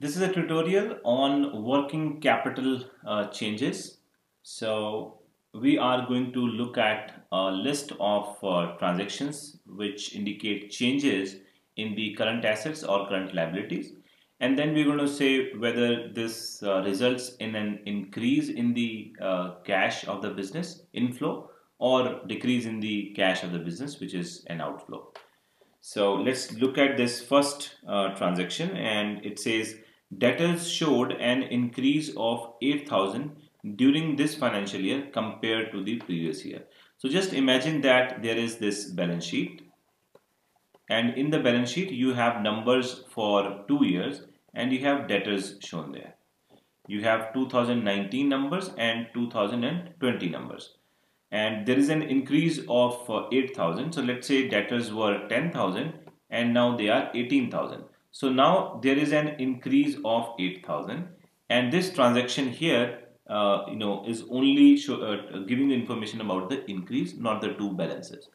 This is a tutorial on working capital uh, changes. So we are going to look at a list of uh, transactions which indicate changes in the current assets or current liabilities. And then we're going to say whether this uh, results in an increase in the uh, cash of the business inflow or decrease in the cash of the business, which is an outflow. So let's look at this first uh, transaction and it says debtors showed an increase of 8000 during this financial year compared to the previous year. So just imagine that there is this balance sheet and in the balance sheet you have numbers for two years and you have debtors shown there. You have 2019 numbers and 2020 numbers and there is an increase of uh, 8000 so let's say debtors were 10000 and now they are 18000 so now there is an increase of 8000 and this transaction here uh, you know is only show, uh, giving the information about the increase not the two balances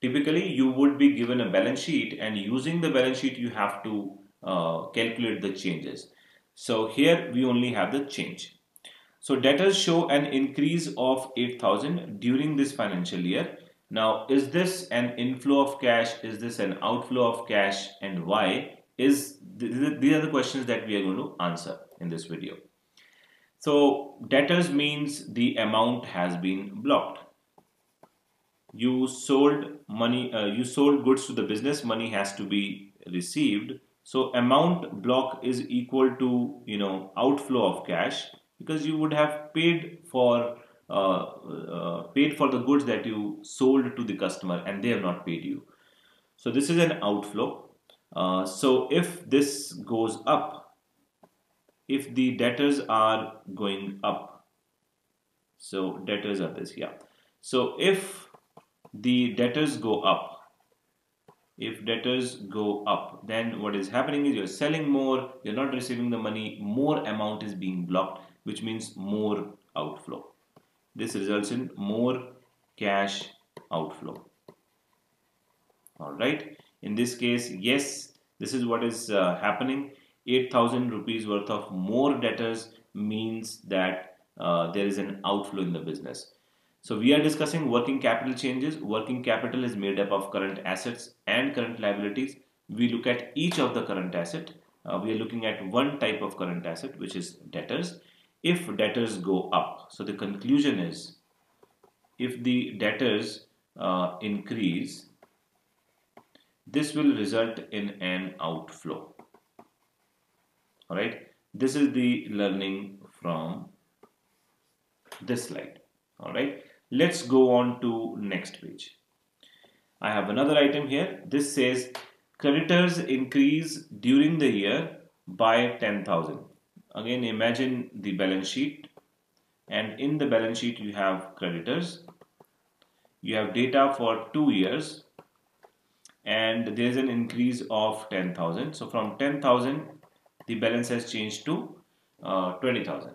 typically you would be given a balance sheet and using the balance sheet you have to uh, calculate the changes so here we only have the change so debtors show an increase of 8000 during this financial year. Now, is this an inflow of cash? Is this an outflow of cash? And why? Is These are the questions that we are going to answer in this video. So debtors means the amount has been blocked. You sold money, uh, you sold goods to the business, money has to be received. So amount block is equal to, you know, outflow of cash because you would have paid for uh, uh, paid for the goods that you sold to the customer and they have not paid you. So this is an outflow. Uh, so if this goes up, if the debtors are going up, so debtors are this, yeah. So if the debtors go up, if debtors go up, then what is happening is you're selling more, you're not receiving the money, more amount is being blocked which means more outflow. This results in more cash outflow. Alright, in this case, yes, this is what is uh, happening. 8000 rupees worth of more debtors means that uh, there is an outflow in the business. So we are discussing working capital changes. Working capital is made up of current assets and current liabilities. We look at each of the current asset. Uh, we are looking at one type of current asset which is debtors if debtors go up. So the conclusion is if the debtors uh, increase, this will result in an outflow. All right. This is the learning from this slide. All right. Let's go on to next page. I have another item here. This says creditors increase during the year by 10,000 again imagine the balance sheet and in the balance sheet you have creditors you have data for two years and there is an increase of 10,000 so from 10,000 the balance has changed to uh, 20,000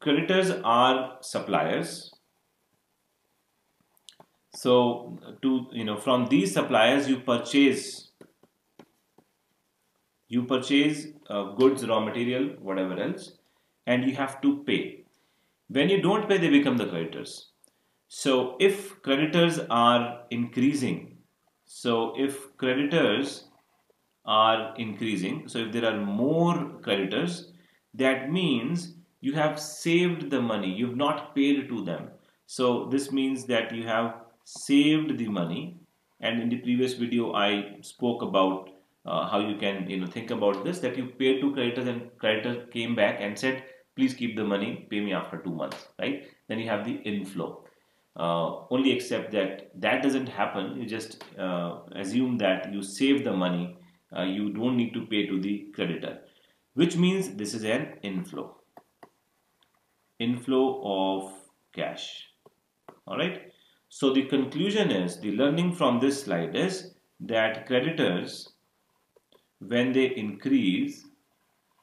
creditors are suppliers. So to you know from these suppliers you purchase you purchase uh, goods raw material whatever else and you have to pay. When you don't pay they become the creditors. So if creditors are increasing so if creditors are increasing so if there are more creditors that means you have saved the money you've not paid to them. So this means that you have saved the money. And in the previous video I spoke about uh, how you can you know think about this that you paid to creditors and creditor came back and said please keep the money pay me after two months right? Then you have the inflow only except that that doesn't happen. You just uh, assume that you save the money uh, you don't need to pay to the creditor which means this is an inflow. Inflow of cash. All right? So the conclusion is the learning from this slide is that creditors when they increase,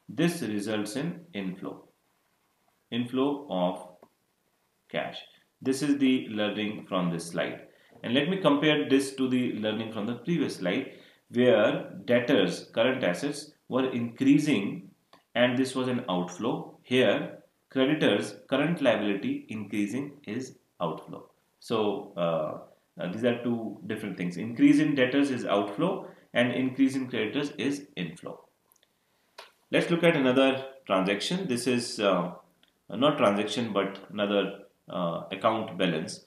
this results in inflow, inflow of cash. This is the learning from this slide. And let me compare this to the learning from the previous slide where debtors, current assets were increasing and this was an outflow. Here, creditors current liability increasing is outflow. So uh, these are two different things. Increase in debtors is outflow and increase in creditors is inflow. Let's look at another transaction. This is uh, not transaction but another uh, account balance.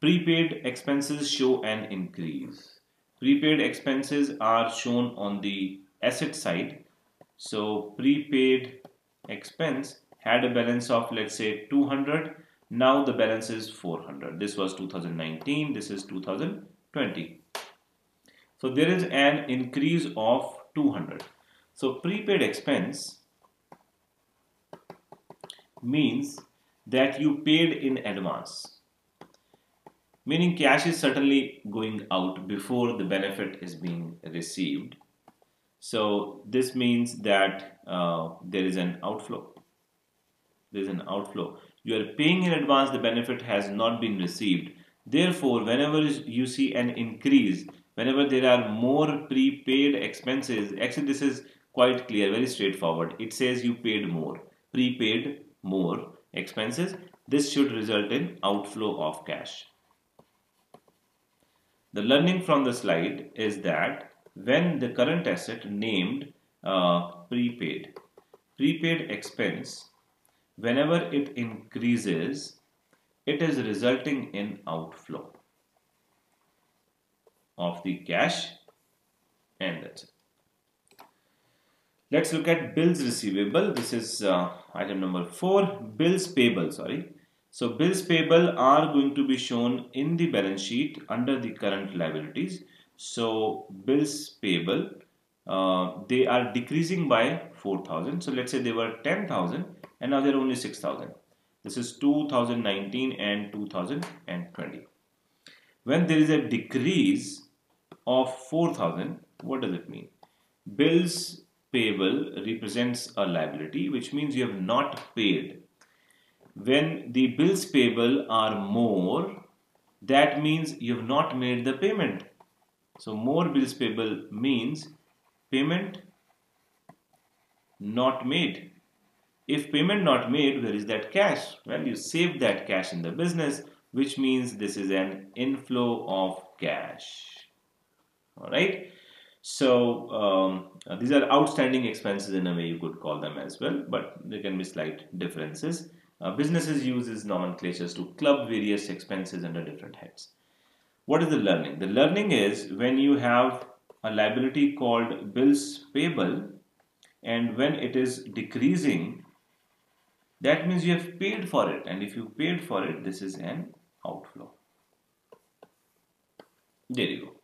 Prepaid expenses show an increase. Prepaid expenses are shown on the asset side. So prepaid expense had a balance of let's say 200. Now the balance is 400. This was 2019. This is 2020. So there is an increase of 200. So prepaid expense means that you paid in advance. Meaning cash is certainly going out before the benefit is being received. So this means that uh, there is an outflow. There is an outflow. You are paying in advance, the benefit has not been received. Therefore, whenever you see an increase, whenever there are more prepaid expenses, actually this is quite clear, very straightforward. It says you paid more, prepaid more expenses. This should result in outflow of cash. The learning from the slide is that when the current asset named uh, prepaid, prepaid expense, whenever it increases, it is resulting in outflow of the cash and that's it. Let's look at bills receivable. This is uh, item number four, bills payable, sorry. So bills payable are going to be shown in the balance sheet under the current liabilities. So bills payable, uh, they are decreasing by 4,000. So let's say they were 10,000 and now they're only 6,000. This is 2019 and 2020. When there is a decrease of 4,000, what does it mean? Bills payable represents a liability, which means you have not paid. When the bills payable are more, that means you have not made the payment. So more bills payable means payment not made. If payment not made, where is that cash? Well, you saved that cash in the business, which means this is an inflow of cash. All right. So um, uh, these are outstanding expenses in a way you could call them as well, but there can be slight differences. Uh, businesses uses nomenclatures to club various expenses under different heads. What is the learning? The learning is when you have a liability called bills payable and when it is decreasing, that means you have paid for it and if you paid for it, this is an outflow. There you go.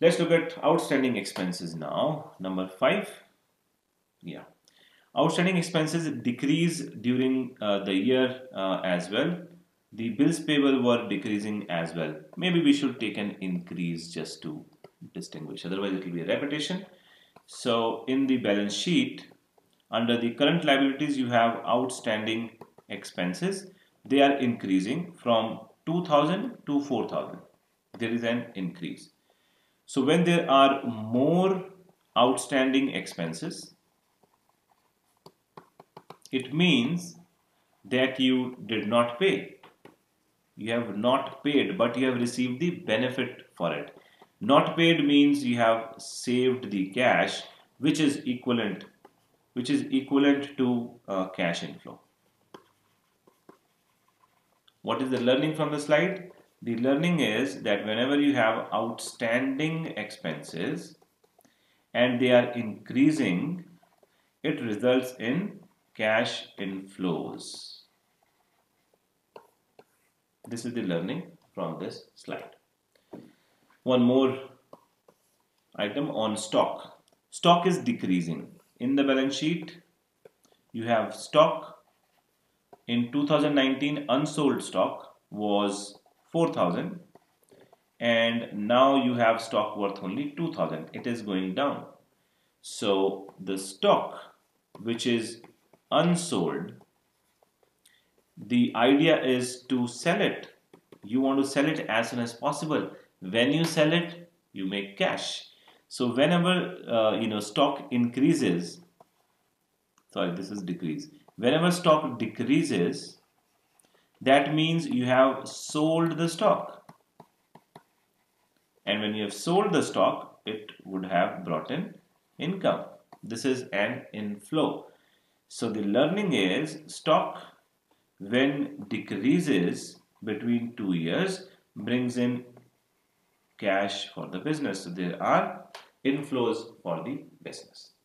Let's look at outstanding expenses now. Number five. Yeah. Outstanding expenses decrease during uh, the year uh, as well. The bills payable were decreasing as well. Maybe we should take an increase just to distinguish. Otherwise, it will be a repetition. So, in the balance sheet, under the current liabilities, you have outstanding expenses. They are increasing from 2000 to 4000. There is an increase. So when there are more outstanding expenses, it means that you did not pay. You have not paid, but you have received the benefit for it. Not paid means you have saved the cash, which is equivalent, which is equivalent to uh, cash inflow. What is the learning from the slide? The learning is that whenever you have outstanding expenses and they are increasing, it results in cash inflows. This is the learning from this slide. One more item on stock. Stock is decreasing. In the balance sheet, you have stock. In 2019, unsold stock was 4000 and now you have stock worth only 2000 it is going down. So the stock which is unsold the idea is to sell it. You want to sell it as soon as possible. When you sell it you make cash. So whenever uh, you know stock increases, sorry, this is decrease. Whenever stock decreases, that means you have sold the stock. And when you have sold the stock, it would have brought in income. This is an inflow. So the learning is stock when decreases between two years brings in cash for the business. So there are inflows for the business.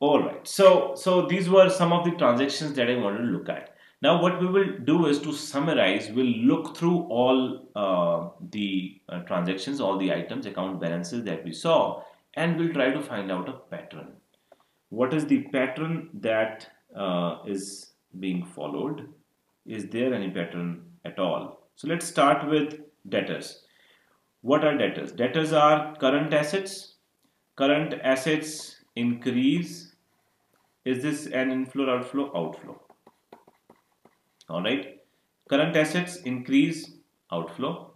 All right. So, so these were some of the transactions that I wanted to look at. Now, what we will do is to summarize, we'll look through all uh, the uh, transactions, all the items, account balances that we saw, and we'll try to find out a pattern. What is the pattern that uh, is being followed? Is there any pattern at all? So let's start with debtors. What are debtors? Debtors are current assets. Current assets increase. Is this an inflow or outflow? Outflow. Alright. Current assets increase, outflow.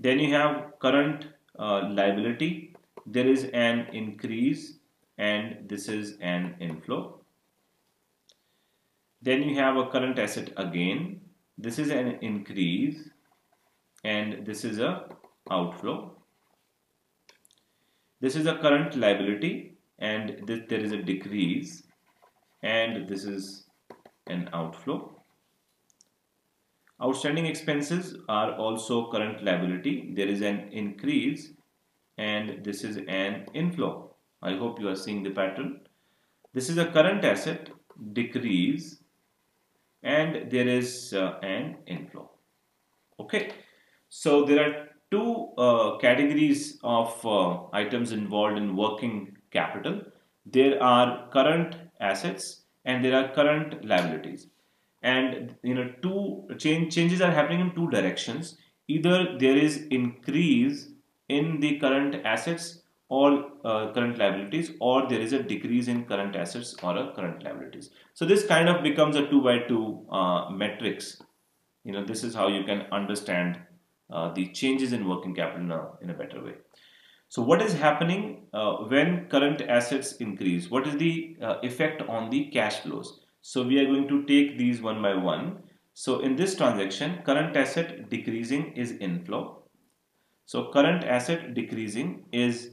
Then you have current uh, liability. There is an increase and this is an inflow. Then you have a current asset again. This is an increase and this is a outflow. This is a current liability and there is a decrease and this is an outflow. Outstanding expenses are also current liability. There is an increase and this is an inflow. I hope you are seeing the pattern. This is a current asset decrease and there is uh, an inflow. Okay. So there are two uh, categories of uh, items involved in working capital. There are current assets and there are current liabilities. And you know, two change, changes are happening in two directions. Either there is increase in the current assets or uh, current liabilities or there is a decrease in current assets or a current liabilities. So this kind of becomes a two by two uh, matrix. You know, this is how you can understand uh, the changes in working capital in a, in a better way. So what is happening uh, when current assets increase? What is the uh, effect on the cash flows? So we are going to take these one by one. So in this transaction, current asset decreasing is inflow. So current asset decreasing is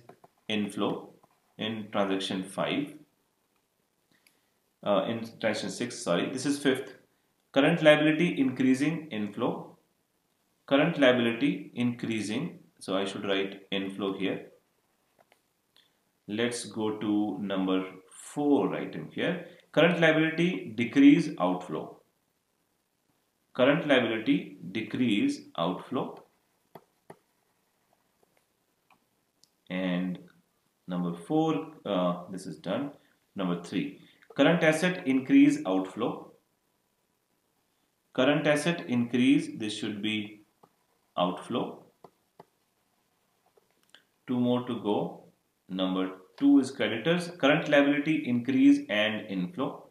inflow in transaction 5. Uh, in transaction 6, sorry, this is fifth. Current liability increasing inflow current liability increasing so I should write inflow here. Let's go to number 4 item here. Current liability decrease outflow. Current liability decrease outflow. And number 4 uh, this is done. Number 3 current asset increase outflow. Current asset increase this should be outflow. Two more to go. Number two is creditors. Current liability increase and inflow.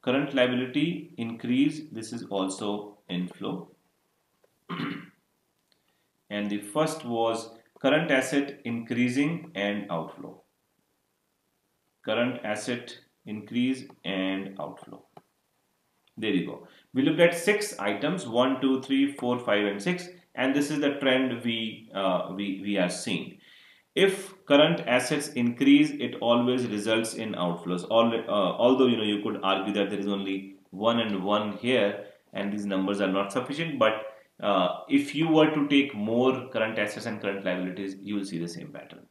Current liability increase. This is also inflow. and the first was current asset increasing and outflow. Current asset increase and outflow. There you go. We looked at six items, one, two, three, four, five, and 6. And this is the trend we, uh, we, we are seeing. If current assets increase, it always results in outflows. All, uh, although, you know, you could argue that there is only one and one here and these numbers are not sufficient. But uh, if you were to take more current assets and current liabilities, you will see the same pattern.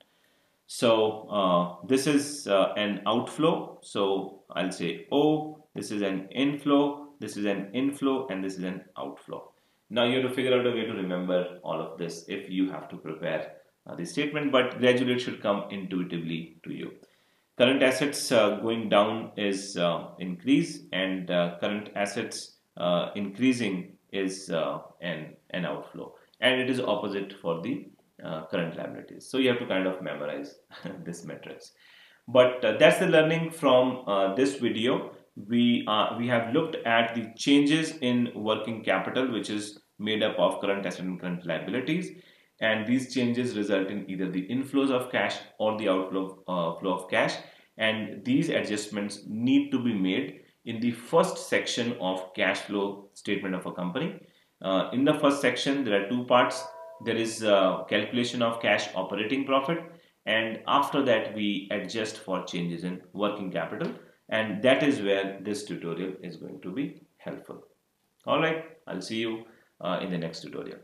So uh, this is uh, an outflow. So I'll say O, this is an inflow, this is an inflow, and this is an outflow. Now you have to figure out a way to remember all of this if you have to prepare uh, the statement, but gradually it should come intuitively to you. Current assets uh, going down is uh, increase, and uh, current assets uh, increasing is uh, an, an outflow. And it is opposite for the current liabilities. So you have to kind of memorize this matrix. But that's the learning from this video we uh, we have looked at the changes in working capital which is made up of current assets and current liabilities. And these changes result in either the inflows of cash or the outflow uh, flow of cash. And these adjustments need to be made in the first section of cash flow statement of a company. Uh, in the first section there are two parts. There is a calculation of cash operating profit. And after that we adjust for changes in working capital and that is where this tutorial is going to be helpful. Alright, I'll see you uh, in the next tutorial.